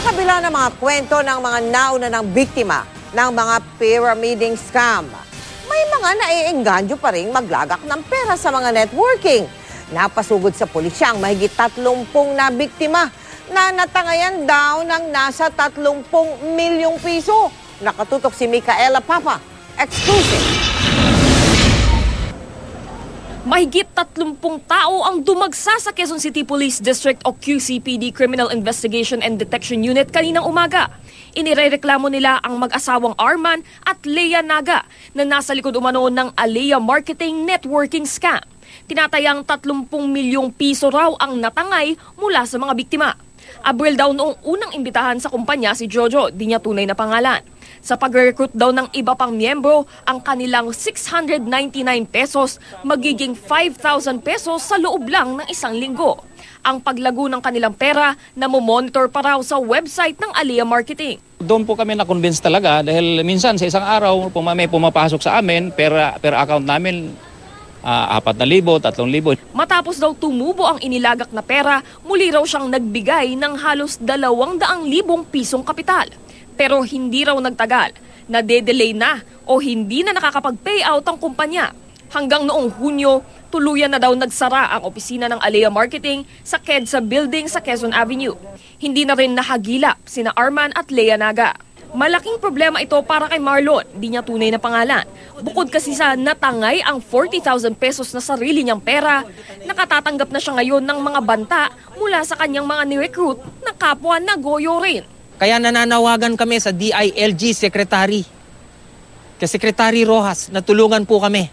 kabila ng mga kwento ng mga nauna ng biktima ng mga pyramiding scam, may mga naiengganyo pa rin maglagak ng pera sa mga networking. Napasugod sa pulisya ang mahigit 30 na biktima na natangayan daw ng nasa 30 milyong piso. Nakatutok si Micaela Papa. Exclusive. Mahigit 30 tao ang dumagsa sa Quezon City Police District o QCPD Criminal Investigation and Detection Unit kaninang umaga. Inirereklamo nila ang mag-asawang Arman at Leia Naga na nasa likod umano ng Alea Marketing Networking Scam. Tinatayang 30 milyong piso raw ang natangay mula sa mga biktima. Abril daw noong unang imbitahan sa kumpanya si Jojo, di niya tunay na pangalan. Sa pag-recruit daw ng iba pang miyembro, ang kanilang 699 pesos magiging 5,000 pesos sa loob lang ng isang linggo. Ang paglago ng kanilang pera na monitor pa raw sa website ng Alia Marketing. Doon po kami na-convince talaga dahil minsan sa isang araw puma- may pumapasok sa amin per, per account namin uh, 4,000, 3,000. Matapos daw tumubo ang inilagak na pera, muli raw siyang nagbigay ng halos 200,000 pisong kapital. Pero hindi raw nagtagal, nade-delay na o hindi na nakakapag-payout ang kumpanya. Hanggang noong Hunyo, tuluyan na daw nagsara ang opisina ng Alea Marketing sa KEDSA Building sa Quezon Avenue. Hindi na rin nahagilap sina Arman at Lea Naga. Malaking problema ito para kay Marlon, di niya tunay na pangalan. Bukod kasi sa natangay ang 40,000 pesos na sarili niyang pera, nakatatanggap na siya ngayon ng mga banta mula sa kanyang mga ni-recruit na kapwa na goyo rin. Kaya nananawagan kami sa DILG Secretary. Kay Secretary Rojas, natulungan po kami.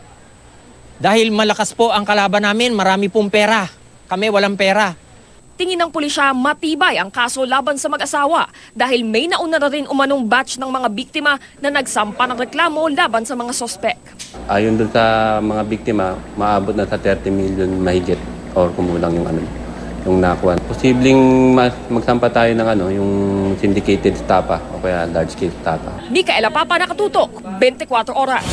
Dahil malakas po ang kalaban namin, marami pong pera. Kami walang pera. Tingin ng pulisya matibay ang kaso laban sa mag-asawa dahil may nauna na rin umanong batch ng mga biktima na nagsampa ng reklamo laban sa mga sospek. Ayon dun sa mga biktima, maabot na sa 30 million mahigit or kumulang yung ano, yung nakuha. Posibleng magsampa tayo ng ano, yung syndicated stapa o kaya large scale stapa. Mikaela Papa nakatutok, 24 oras.